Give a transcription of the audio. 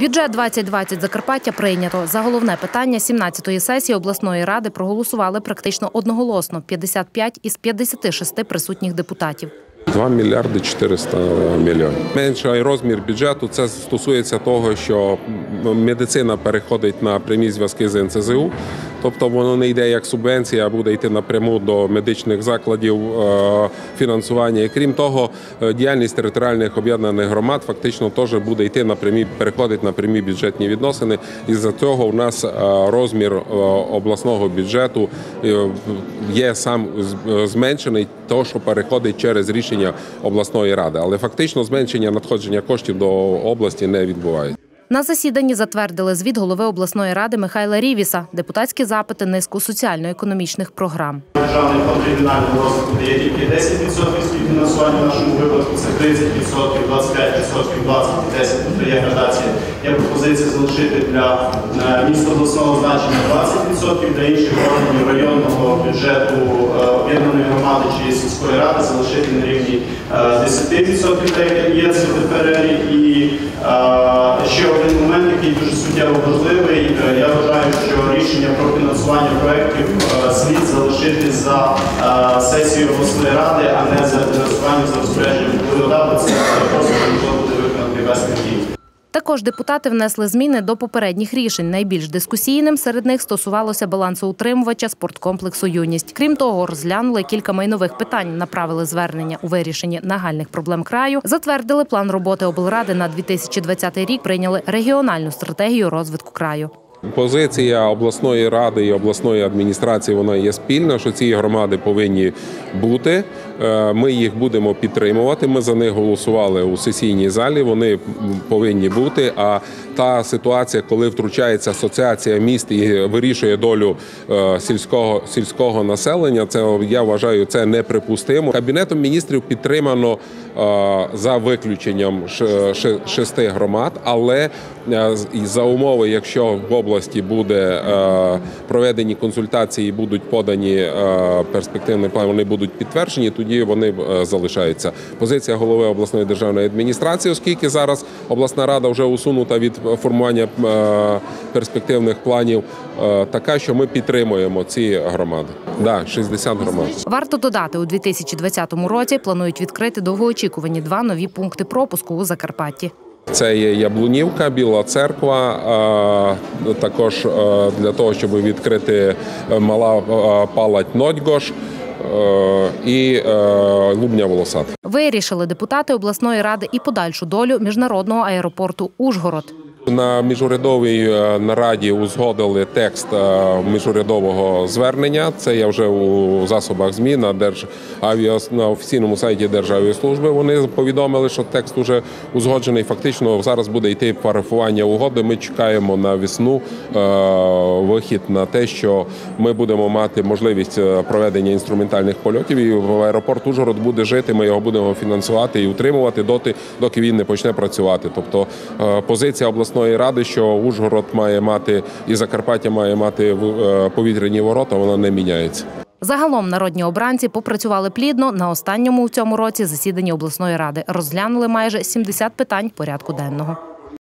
Бюджет 2020 Закарпаття прийнято. За головне питання 17-ї сесії обласної ради проголосували практично одноголосно 55 із 56 присутніх депутатів. 2 мільярди 400 мільйонів. Менший розмір бюджету це стосується того, що медицина переходить на прямі зв'язки з НЦЗУ. Тобто воно не йде як субвенція, а буде йти напряму до медичних закладів е, фінансування. І крім того, е, діяльність територіальних об'єднаних громад фактично теж буде йти на прямі, переходить на прямі бюджетні відносини. І за цього у нас е, розмір обласного бюджету є сам зменшений, того, що переходить через рішення обласної ради. Але фактично зменшення надходження коштів до області не відбувається. На засіданні затвердили звіт голови обласної ради Михайла Рівіса, депутатські запити низку соціально-економічних програм. Державний фонд регіонального розвитку дає тільки 10% співфінансування нашому випадку, це 30%, 25%, 20% і 10%, тобто є градація. Є пропозиція залишити для е, міста обласного значення 20%, для інших органів районного бюджету е, об'єднаної громади чи сільської ради залишити на рівні е, 10%, є це ДФРРі. І ще один момент, який дуже суттєво важливий. Е, Я вважаю, що рішення про фінансування проєктів е, слід залишити за е, сесією обласної ради, а не за фінансування за розпорядженням. Це просто можливо виконати дій. Також депутати внесли зміни до попередніх рішень. Найбільш дискусійним серед них стосувалося балансоутримувача спорткомплексу Юність. Крім того, розглянули кілька майнових питань, направили звернення у вирішенні нагальних проблем краю, затвердили план роботи облради на 2020 рік. Прийняли регіональну стратегію розвитку краю. Позиція обласної ради і обласної адміністрації вона є спільна, що ці громади повинні бути. Е, Ми їх будемо підтримувати. Ми за них голосували у сесійній залі. Вони повинні бути. А та ситуація, коли втручається асоціація міст і вирішує долю е, сільського сільського населення, це я вважаю це неприпустимо. Кабінетом міністрів підтримано е, за виключенням шести громад, але за умови, якщо в буде е, проведені консультації, будуть подані е, перспективні плани, вони будуть підтверджені, тоді вони е, залишаються. Позиція голови обласної державної адміністрації, оскільки зараз обласна рада вже усунута від формування перспективних планів, така, що ми підтримуємо ці громади. Да, 60 громад. Варто додати, у 2020 році планують відкрити довгоочікувані два нові пункти пропуску у Закарпатті. Це є Яблунівка, Біла Церква. е, Також е, для того, щоб відкрити е, мала палать Нодьгош і Лубня Волосат. Вирішили депутати обласної ради і подальшу долю міжнародного аеропорту Ужгород. На міжурядовій е, нараді узгодили текст е, міжурядового звернення. Це я вже у засобах ЗМІ на Державіас на офіційному сайті Державіслужби. Вони повідомили, що текст уже узгоджений. Фактично зараз буде йти парафування угоди. Ми чекаємо на весну е, вихід на те, що ми будемо мати можливість проведення інструментальних польотів. І в аеропорт Ужгород буде жити. Ми його будемо фінансувати і утримувати доти, доки він не почне працювати. Тобто позиція обласної ради, що Ужгород має мати і Закарпаття має мати е, повітряні ворота, вона не міняється. Загалом народні обранці попрацювали плідно на останньому у цьому році засіданні обласної ради. Розглянули майже 70 питань порядку денного.